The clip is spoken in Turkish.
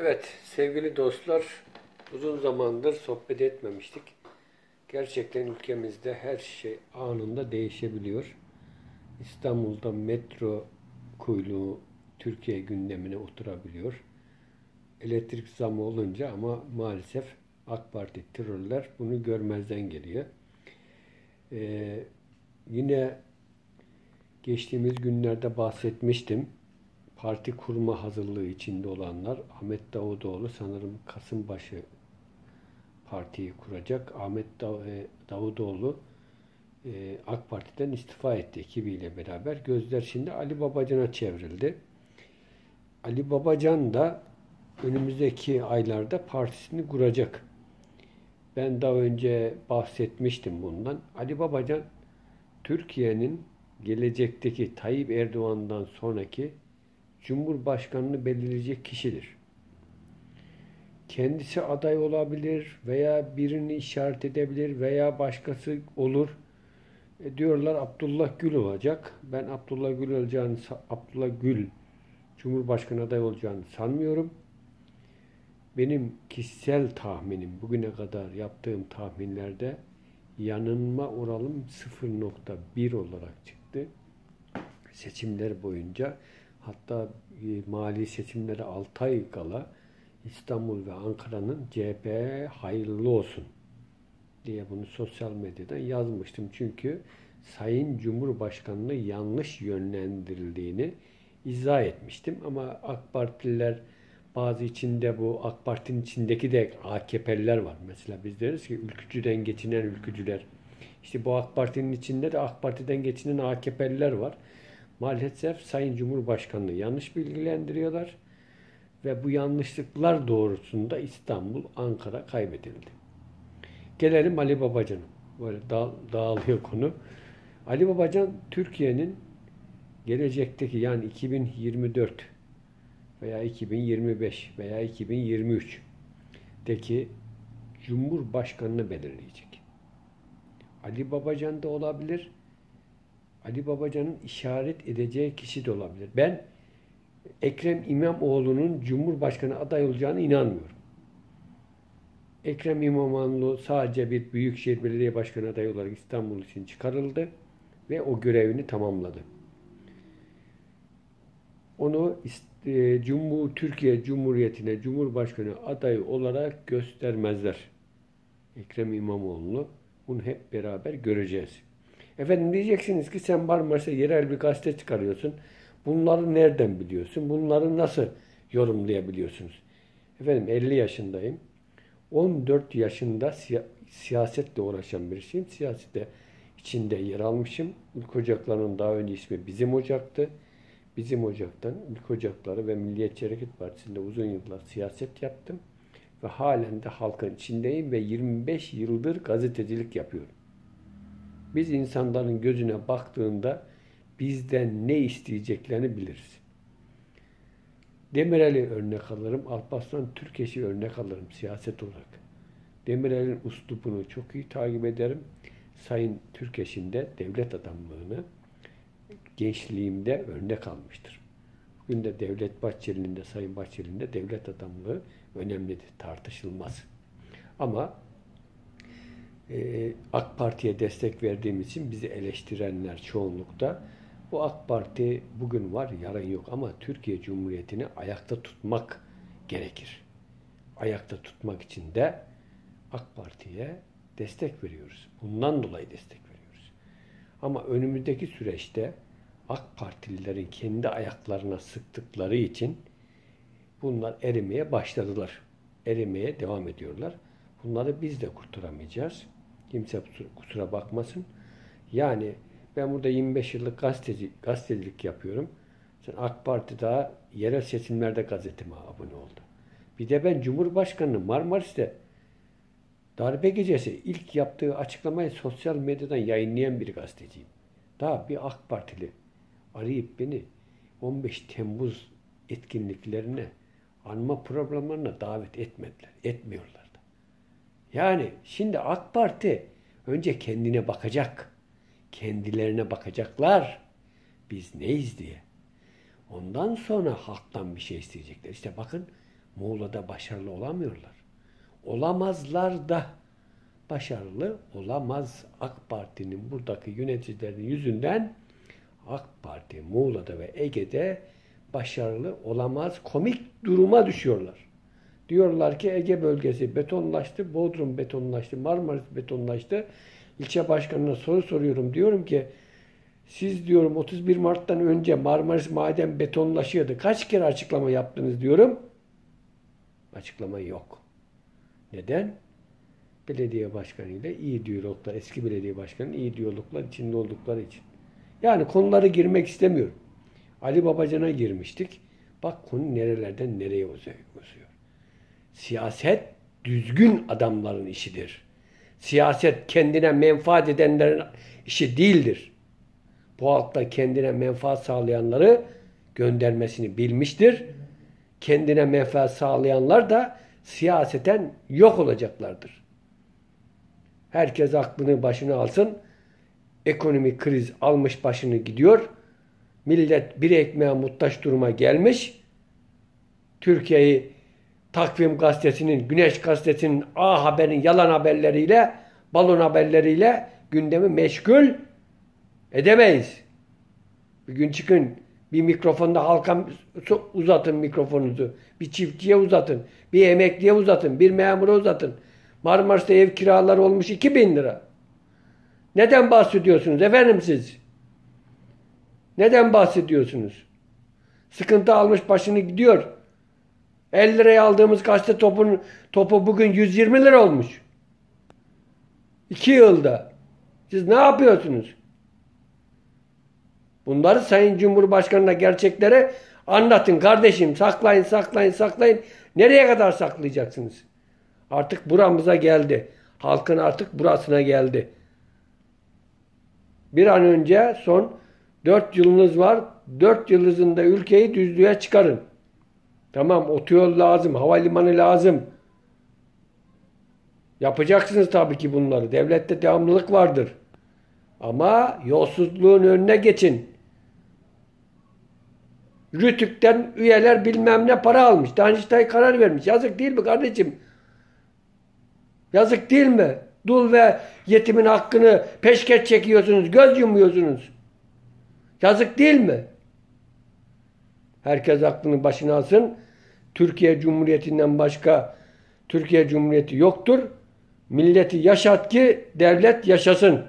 Evet sevgili dostlar uzun zamandır sohbet etmemiştik. Gerçekten ülkemizde her şey anında değişebiliyor. İstanbul'da metro kuyruğu Türkiye gündemine oturabiliyor. Elektrik zamı olunca ama maalesef AK Parti terörler bunu görmezden geliyor. Ee, yine geçtiğimiz günlerde bahsetmiştim parti kurma hazırlığı içinde olanlar Ahmet Davutoğlu sanırım Kasımbaşı partiyi kuracak. Ahmet e, Davutoğlu e, AK Parti'den istifa etti ekibiyle beraber. Gözler şimdi Ali Babacan'a çevrildi. Ali Babacan da önümüzdeki aylarda partisini kuracak. Ben daha önce bahsetmiştim bundan. Ali Babacan Türkiye'nin gelecekteki Tayyip Erdoğan'dan sonraki Cumhurbaşkanını belirleyecek kişidir. Kendisi aday olabilir veya birini işaret edebilir veya başkası olur. E diyorlar Abdullah Gül olacak. Ben Abdullah Gül olacağını, Abdullah Gül Cumhurbaşkanı aday olacağını sanmıyorum. Benim kişisel tahminim bugüne kadar yaptığım tahminlerde yanılma oralım 0.1 olarak çıktı. Seçimler boyunca Hatta e, mali seçimlere 6 ay kala İstanbul ve Ankara'nın CHP hayırlı olsun diye bunu sosyal medyadan yazmıştım. Çünkü Sayın Cumhurbaşkanı'nı yanlış yönlendirildiğini izah etmiştim. Ama AK Partililer bazı içinde bu AK Parti'nin içindeki de AKP'liler var. Mesela biz deriz ki ülkücüden geçinen ülkücüler. İşte bu AK Parti'nin içinde de AK Parti'den geçinen AKP'liler var maalesef Sayın Cumhurbaşkanı'nı yanlış bilgilendiriyorlar ve bu yanlışlıklar doğrusunda İstanbul, Ankara kaybedildi. Gelelim Ali Babacan'a. Böyle dağ, dağılıyor konu. Ali Babacan Türkiye'nin gelecekteki yani 2024 veya 2025 veya 2023'deki Cumhurbaşkanını belirleyecek. Ali Babacan da olabilir, Ali Babacan'ın işaret edeceği kişi de olabilir. Ben Ekrem İmamoğlu'nun Cumhurbaşkanı aday olacağını inanmıyorum. Ekrem İmamoğlu sadece bir Büyükşehir Belediye Başkanı adayı olarak İstanbul için çıkarıldı ve o görevini tamamladı. Onu e, Cumhur Türkiye Cumhuriyeti'ne Cumhurbaşkanı adayı olarak göstermezler. Ekrem İmamoğlu'nu bunu hep beraber göreceğiz. Efendim diyeceksiniz ki sen Marmaris'e yerel bir gazete çıkarıyorsun. Bunları nereden biliyorsun? Bunları nasıl yorumlayabiliyorsunuz? Efendim 50 yaşındayım. 14 yaşında siya siyasetle uğraşan birisiyim. Siyasete içinde yer almışım. Ülk Ocakları'nın daha önce ismi Bizim Ocak'tı. Bizim Ocak'tan Ülk Ocakları ve Milliyetçi Hareket Partisi'nde uzun yıllar siyaset yaptım. Ve halen de halkın içindeyim ve 25 yıldır gazetecilik yapıyorum. Biz insanların gözüne baktığında bizden ne isteyeceklerini biliriz. Demirel'i örnek alırım, Alparslan Türkeş'i örnek alırım siyaset olarak. Demirel'in uslubunu çok iyi takip ederim. Sayın Türkeş'in de devlet adamlığını gençliğimde örnek almıştır. Bugün de Devlet Bahçeli'nin de Sayın Bahçeli'nin de devlet adamlığı önemlidir, tartışılmaz. Ama e, AK Parti'ye destek verdiğimiz için bizi eleştirenler çoğunlukta bu AK Parti bugün var yarın yok ama Türkiye Cumhuriyeti'ni ayakta tutmak gerekir. Ayakta tutmak için de AK Parti'ye destek veriyoruz. Bundan dolayı destek veriyoruz. Ama önümüzdeki süreçte AK Partililerin kendi ayaklarına sıktıkları için bunlar erimeye başladılar. Erimeye devam ediyorlar. Bunları biz de kurtaramayacağız. Kimse kusura bakmasın. Yani ben burada 25 yıllık gazeteci, gazetecilik yapıyorum. Sen AK Parti daha yerel seçimlerde gazeteme abone oldu. Bir de ben Cumhurbaşkanı Marmaris'te darbe gecesi ilk yaptığı açıklamayı sosyal medyadan yayınlayan bir gazeteciyim. Daha bir AK Partili arayıp beni 15 Temmuz etkinliklerine, anma programlarına davet etmediler. Etmiyorlar. Yani şimdi AK Parti önce kendine bakacak. Kendilerine bakacaklar. Biz neyiz diye. Ondan sonra halktan bir şey isteyecekler. İşte bakın Muğla'da başarılı olamıyorlar. Olamazlar da başarılı olamaz. AK Parti'nin buradaki yöneticilerin yüzünden AK Parti Muğla'da ve Ege'de başarılı olamaz. Komik duruma düşüyorlar. Diyorlar ki Ege bölgesi betonlaştı, Bodrum betonlaştı, Marmaris betonlaştı. İlçe başkanına soru soruyorum. Diyorum ki siz diyorum 31 Mart'tan önce Marmaris maden betonlaşıyordu. Kaç kere açıklama yaptınız diyorum. Açıklama yok. Neden? Belediye başkanıyla iyi diyaloglar, eski belediye başkanı iyi diyaloglar içinde oldukları için. Yani konuları girmek istemiyorum. Ali Babacan'a girmiştik. Bak konu nerelerden nereye uzuyor. Siyaset düzgün adamların işidir. Siyaset kendine menfaat edenlerin işi değildir. Bu halkta kendine menfaat sağlayanları göndermesini bilmiştir. Kendine menfaat sağlayanlar da siyaseten yok olacaklardır. Herkes aklını başına alsın. Ekonomik kriz almış başını gidiyor. Millet bir ekmeğe muhtaç duruma gelmiş. Türkiye'yi Takvim Gazetesi'nin, Güneş Gazetesi'nin A Haber'in yalan haberleriyle, balon haberleriyle gündemi meşgul edemeyiz. Bir gün çıkın, bir mikrofonda halka uzatın mikrofonunuzu. Bir çiftçiye uzatın, bir emekliye uzatın, bir memura uzatın. Marmaris'te ev kiraları olmuş 2000 lira. Neden bahsediyorsunuz efendim siz? Neden bahsediyorsunuz? Sıkıntı almış başını gidiyor. 50 liraya aldığımız gazete topun, topu bugün 120 lira olmuş. 2 yılda. Siz ne yapıyorsunuz? Bunları Sayın Cumhurbaşkanı'na gerçekleri anlatın kardeşim. Saklayın, saklayın, saklayın. Nereye kadar saklayacaksınız? Artık buramıza geldi. Halkın artık burasına geldi. Bir an önce son 4 yılınız var. 4 yılınızda ülkeyi düzlüğe çıkarın. Tamam otoyol lazım, havalimanı lazım. Yapacaksınız tabii ki bunları. Devlette devamlılık vardır. Ama yolsuzluğun önüne geçin. Rütük'ten üyeler bilmem ne para almış. Danıştay karar vermiş. Yazık değil mi kardeşim? Yazık değil mi? Dul ve yetimin hakkını peşkeş çekiyorsunuz. Göz yumuyorsunuz. Yazık değil mi? Herkes aklını başına alsın. Türkiye Cumhuriyeti'nden başka Türkiye Cumhuriyeti yoktur. Milleti yaşat ki devlet yaşasın.